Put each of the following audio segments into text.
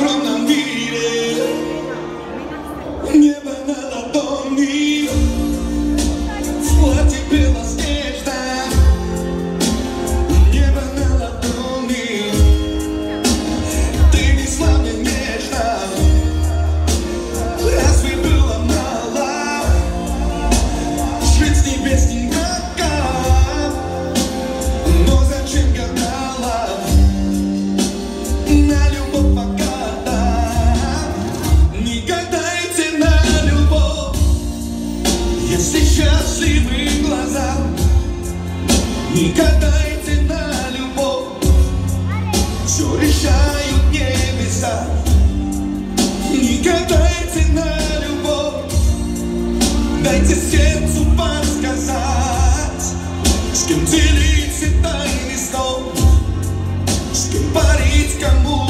огромное счастливые глаза. Не гадайте на любовь. Все решают небеса. Не гадайте на любовь. Дайте сердцу подсказать С кем делиться тайный стол С кем парить кому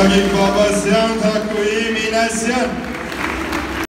Dragi povățeam, dacă imi ne-a